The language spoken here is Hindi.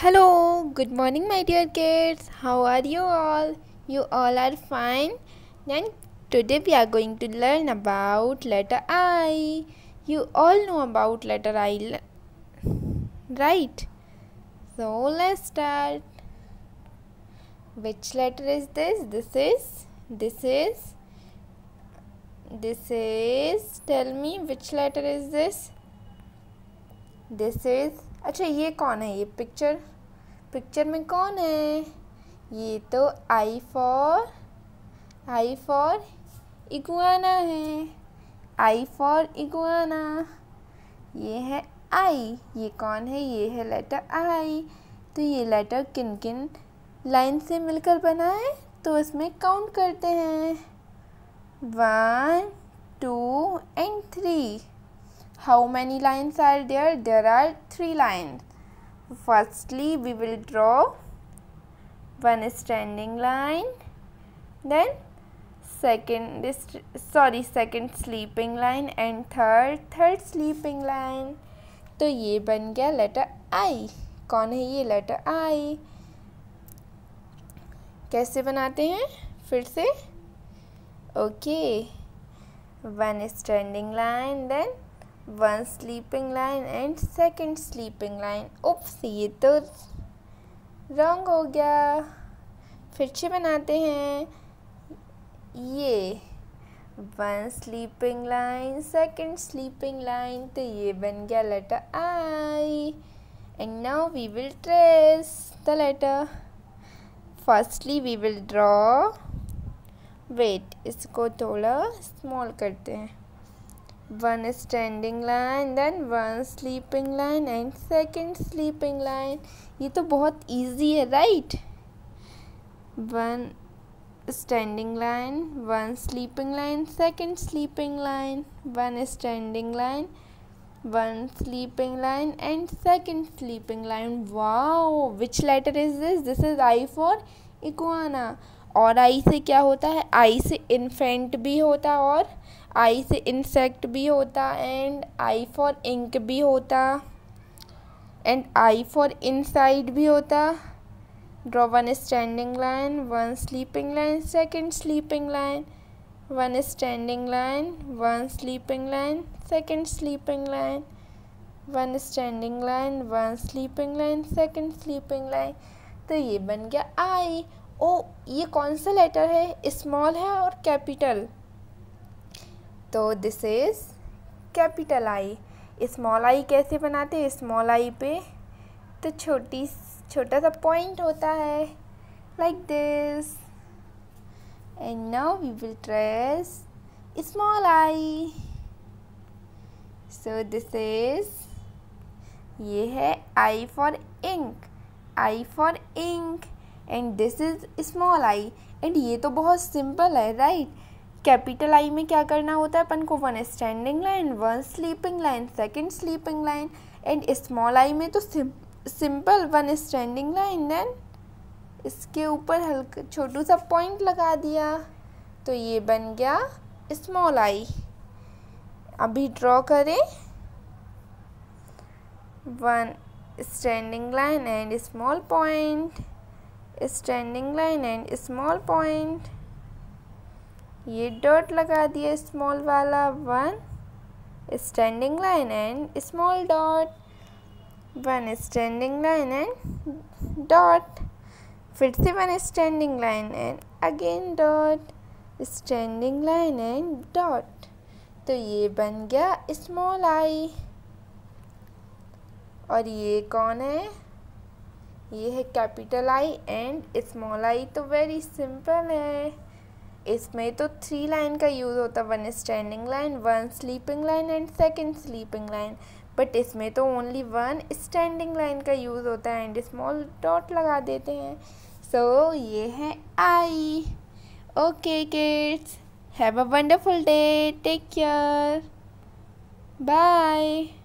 Hello, good morning, my dear kids. How are you all? You all are fine. Then today we are going to learn about letter I. You all know about letter I, right? So let's start. Which letter is this? This is. This is. This is. Tell me which letter is this? This is. अच्छा ये कौन है? ये पिक्चर पिक्चर में कौन है? ये तो I for I for iguana है। आई फॉर इगुआना ये है आई ये कौन है? ये है लेटर आई तो ये लेटर किन किन लाइन से मिलकर बना है? तो इसमें काउंट करते हैं। One two and three how many lines are there there are three lines firstly we will draw one standing line then second sorry second sleeping line and third third sleeping line तो ये बन गया लेटर आई कौन है ये लेटर आई कैसे बनाते हैं फिर से okay one standing line then one sleeping line and second sleeping line oops ये तो रंग हो गया। फिर से बनाते हैं। ये one sleeping line second sleeping line तो ये बन गया letter I and now we will trace the letter firstly we will draw wait इसको थोड़ा स्मॉल करते हैं। One standing line then one sleeping line and second sleeping line ये तो बहुत easy है right one standing line one sleeping line second sleeping line one standing line one sleeping line and second sleeping line wow which letter is this this is i for iguana और आई से क्या होता है? आई से इन्फेंट भी होता और आई से इंसेक्ट भी होता एंड आई फॉर इंक भी होता एंड आई फॉर इनसाइड भी होता। Draw one standing line one sleeping line second sleeping line one standing line one sleeping line second sleeping line one standing line one sleeping line second sleeping line तो ये बन गया आई ओ, ये कौन सा लेटर है? स्मॉल है और कैपिटल तो this is capital I small I कैसे बनाते हैं? स्मॉल आई पे. तो छोटी, छोटा सा पॉइंट होता है. Like this and now we will trace small I so this is ये है I for ink I for ink and this is small I and ये तो बहुत सिंपल है राइट कैपिटल आई में क्या करना होता है? अपन को one standing line one sleeping line second sleeping line and small I में तो simple one standing line then इसके ऊपर हल्का, छोटू सा पॉइंट लगा दिया। तो ये बन गया स्मॉल आई अभी ड्रॉ करें। One standing line and small point standing line and small point ये डॉट लगा दिया स्मॉल वाला one standing line and small dot one standing line and dot फिर से one standing line and again dot standing line and dot तो ये बन गया स्मॉल आई और ये कौन है? ये है capital I and small I तो वेरी सिंपल है। इसमें तो थ्री लाइन का यूज़ होता है one standing line one sleeping line and second sleeping line but इसमें तो ओनली वन स्टैंडिंग लाइन का यूज़ होता है एंड स्मॉल डॉट लगा देते हैं। सो so, ये है I okay kids have a wonderful day take care bye